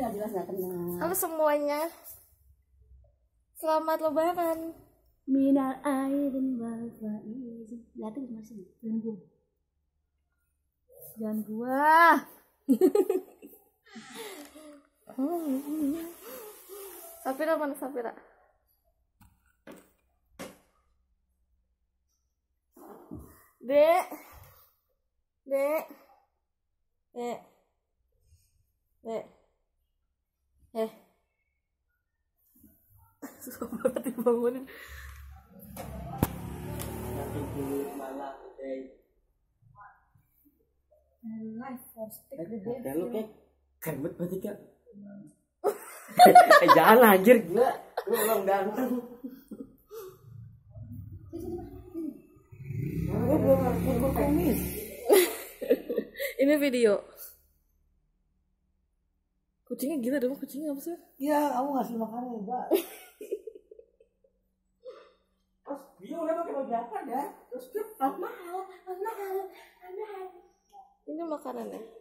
nggak jelas nggak kenal. Halo semuanya. Selamat lebaran. Minal aidin wal faizin. Lihat tuh masih jangan gua. Jangan gua. Sapira mana Sapira? Dek. Dek. Dek. Dek. Susah banget dibangunin. Life for stick Ya lu kayak keren banget berarti kak. eh jangan anjir gila. Lu orang ganteng. Gue belum gue komis. Ini video. Kucingnya gila dong, kucingnya apa sih? Iya, kamu ngasih makannya mbak. Dia udah pakai baju apa ya? Terus dia mahal, mahal, mahal. Ini makanannya.